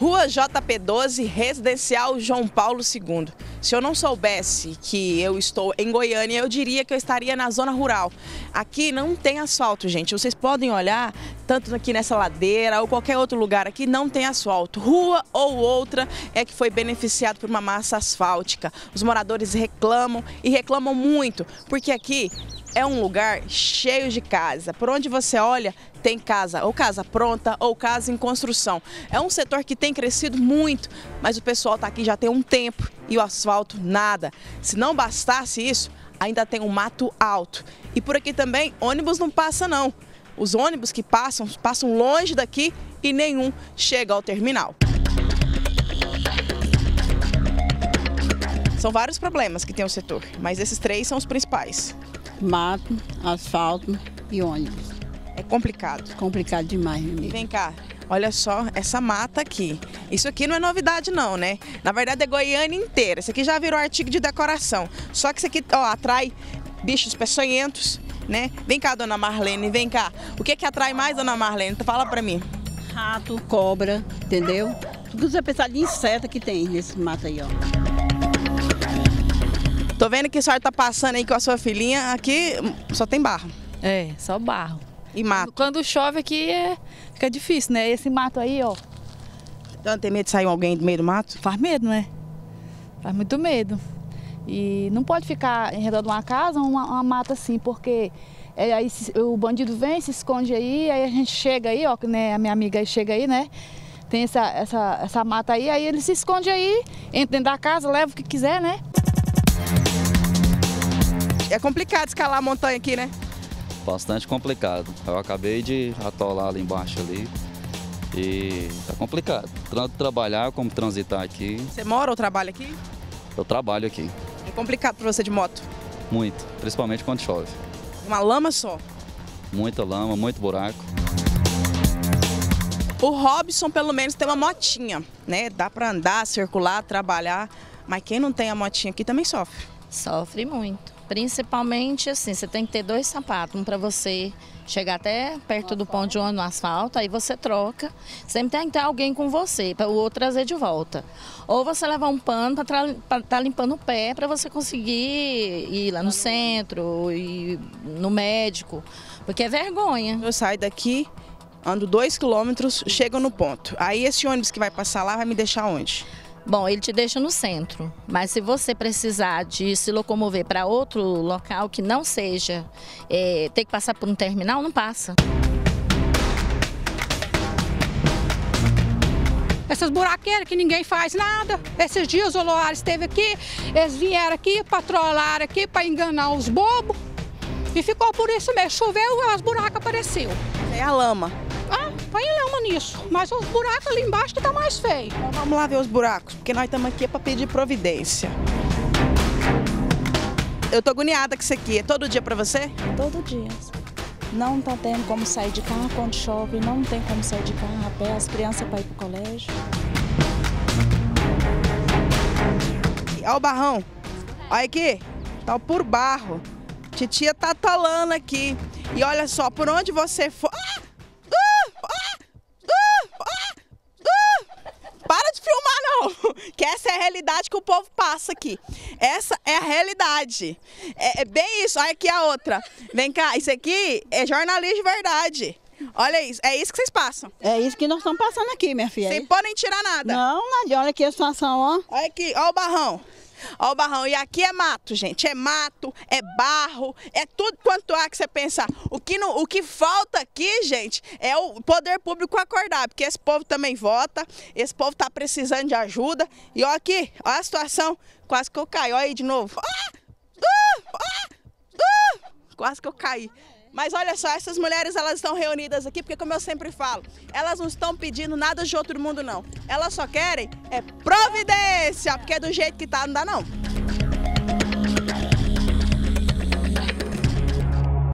Rua JP12, Residencial João Paulo II. Se eu não soubesse que eu estou em Goiânia, eu diria que eu estaria na zona rural. Aqui não tem asfalto, gente. Vocês podem olhar, tanto aqui nessa ladeira ou qualquer outro lugar aqui, não tem asfalto. Rua ou outra é que foi beneficiado por uma massa asfáltica. Os moradores reclamam e reclamam muito, porque aqui é um lugar cheio de casa. Por onde você olha, tem casa, ou casa pronta, ou casa em construção. É um setor que tem crescido muito, mas o pessoal está aqui já tem um tempo e o asfalto nada. Se não bastasse isso, ainda tem um mato alto. E por aqui também, ônibus não passa não. Os ônibus que passam, passam longe daqui e nenhum chega ao terminal. São vários problemas que tem o setor, mas esses três são os principais. Mato, asfalto e ônibus. É complicado. Complicado demais, amigo. vem cá, olha só essa mata aqui. Isso aqui não é novidade não, né? Na verdade é Goiânia inteira. Isso aqui já virou artigo de decoração. Só que isso aqui, ó, atrai bichos peçonhentos, né? Vem cá, dona Marlene, vem cá. O que que atrai mais, dona Marlene? Fala pra mim. Rato, cobra, entendeu? Tudo você pensar de inseto que tem nesse mato aí, ó. Tô vendo que a senhora tá passando aí com a sua filhinha. Aqui só tem barro É, só barro. e mato. Quando chove aqui é, fica difícil, né? Esse mato aí, ó, Então tem medo de sair alguém do meio do mato? faz medo, né? Faz muito medo. E não pode ficar em redor de uma casa uma, uma mata assim, porque é, aí o bandido vem, se esconde aí, aí a gente chega aí, ó, né, a minha amiga aí chega aí, né? Tem essa, essa, essa mata aí, aí ele se esconde aí, entra dentro da casa, leva o que quiser, né? É complicado escalar a montanha aqui, né? bastante complicado. Eu acabei de atolar ali embaixo ali e tá complicado. Tanto trabalhar como transitar aqui, Você mora ou trabalha aqui? eu trabalho aqui É complicado pra você de moto. muito, principalmente quando chove. Uma lama só. Muita lama, muito buraco. O Robson, pelo menos, tem uma motinha, né? Dá pra andar, circular, trabalhar. Mas quem não tem a motinha aqui também sofre. Sofre muito. Principalmente assim, você tem que ter dois sapatos, um para você chegar até perto do ponto de ônibus no asfalto, aí você troca. Sempre tem que ter alguém com você, para o outro trazer de volta. Ou você levar um pano para estar limpando o pé para você conseguir ir lá no centro, ir no médico, porque é vergonha. Eu saio daqui, ando dois quilômetros, chego no ponto. Aí esse ônibus que vai passar lá vai me deixar onde? Bom, ele te deixa no centro, mas se você precisar de se locomover para outro local que não seja eh, ter que passar por um terminal, não passa. essas buraqueiras que ninguém faz nada. Esses dias o Loares esteve aqui, eles vieram aqui, patrolaram aqui para enganar os bobos. E ficou por isso mesmo. Choveu, as buracas apareceu. É a lama. Ah, põe lama nisso. Mas os buracos ali embaixo que tá mais feio. Então vamos lá ver os buracos, porque nós estamos aqui para pedir providência. Eu tô agoniada com isso aqui. É todo dia para você? Todo dia. Não tá tendo como sair de carro quando chove, não tem como sair de carro a pé, as crianças para ir pro colégio. Olha o barrão. Olha aqui. Tá por barro. Titia tá atolando aqui. E olha só, por onde você for. Ah! Ah! Ah! Ah! Para de filmar, não! Que essa é a realidade que o povo passa aqui. Essa é a realidade. É, é bem isso. Olha aqui a outra. Vem cá, isso aqui é jornalismo de verdade. Olha isso. É isso que vocês passam. É isso que nós estamos passando aqui, minha filha. Sem podem tirar nada. Não, Nadia, olha aqui a situação, ó. Olha aqui, olha o barrão. Olha o barrão. E aqui é mato, gente. É mato, é barro, é tudo quanto há que você pensar. O que, não, o que falta aqui, gente, é o poder público acordar. Porque esse povo também vota, esse povo tá precisando de ajuda. E olha aqui, olha a situação. Quase que eu caí. Olha aí de novo. Ah! Ah! Quase que eu caí. Mas olha só, essas mulheres elas estão reunidas aqui porque, como eu sempre falo, elas não estão pedindo nada de outro mundo, não. Elas só querem é providência, porque do jeito que tá não dá, não.